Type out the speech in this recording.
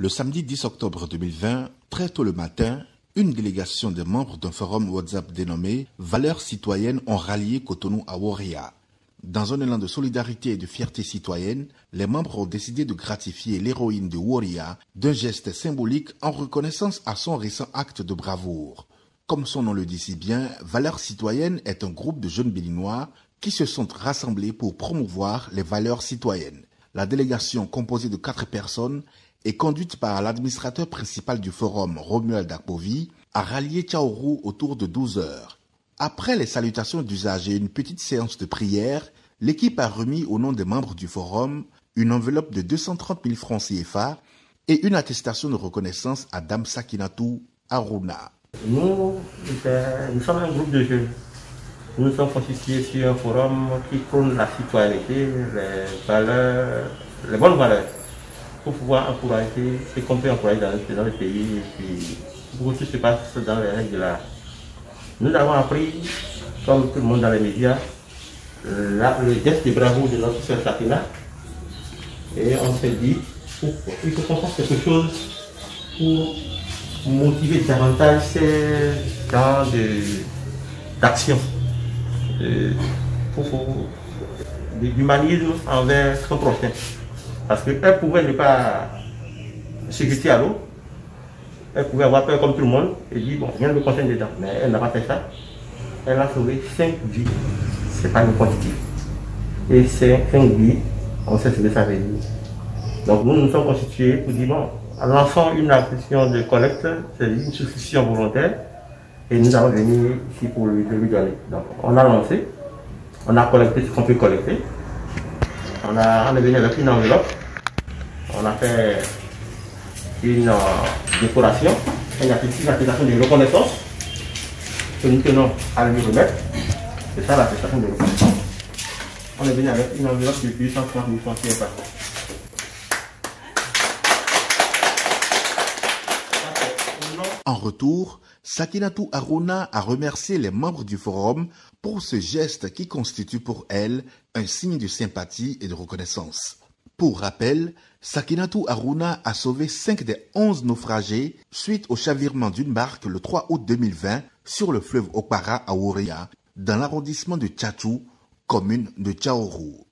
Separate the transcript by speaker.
Speaker 1: Le samedi 10 octobre 2020, très tôt le matin, une délégation de membres d'un forum WhatsApp dénommé Valeurs citoyennes ont rallié Cotonou à Warrior. Dans un élan de solidarité et de fierté citoyenne, les membres ont décidé de gratifier l'héroïne de Warrior d'un geste symbolique en reconnaissance à son récent acte de bravoure. Comme son nom le dit si bien, Valeurs citoyennes est un groupe de jeunes Béninois qui se sont rassemblés pour promouvoir les valeurs citoyennes. La délégation composée de quatre personnes et conduite par l'administrateur principal du forum, Romuald Akpovi, a rallié Tchaourou autour de 12 heures. Après les salutations d'usage et une petite séance de prière, l'équipe a remis au nom des membres du forum une enveloppe de 230 000 francs CFA et une attestation de reconnaissance à Dame Sakinatou Aruna.
Speaker 2: Nous, nous sommes un groupe de jeunes. Nous sommes constitués sur un forum qui prône la citoyenneté, les valeurs, les bonnes valeurs pour pouvoir encourager ce qu'on peut encourager dans, dans le pays et puis beaucoup tout se passe dans les règles là. Nous avons appris, comme tout le monde dans les médias, le geste de bravo de notre soeur Sakina et on s'est dit il faut qu'on fasse quelque chose pour motiver davantage ces gens d'action, pour, d'humanisme envers son prochain. Parce qu'elle pouvait ne pas se jeter à l'eau. Elle pouvait avoir peur comme tout le monde et dire, bon, rien de me dedans. Mais elle n'a pas fait ça. Elle a sauvé 5 vies. Ce n'est pas une quantité. Et ces 5 vies, on sait ce que ça veut dire. Donc nous nous sommes constitués pour dire, bon, en lançant une action de collecte, c'est une souscription volontaire. Et nous allons venir ici pour lui donner. Donc on a lancé, on a collecté ce qu'on peut collecter. On, a, on est venu avec une enveloppe on a fait une euh, décoration, une attestation de reconnaissance que nous tenons à lui remettre. C'est ça l'attestation de reconnaissance. On est venu avec une enveloppe de 830 000 francs CFA.
Speaker 1: En retour, Sakinatu Aruna a remercié les membres du forum pour ce geste qui constitue pour elle un signe de sympathie et de reconnaissance. Pour rappel, Sakinatu Aruna a sauvé 5 des 11 naufragés suite au chavirement d'une barque le 3 août 2020 sur le fleuve Okpara à Ouria, dans l'arrondissement de Tchachou, commune de Tchaourou.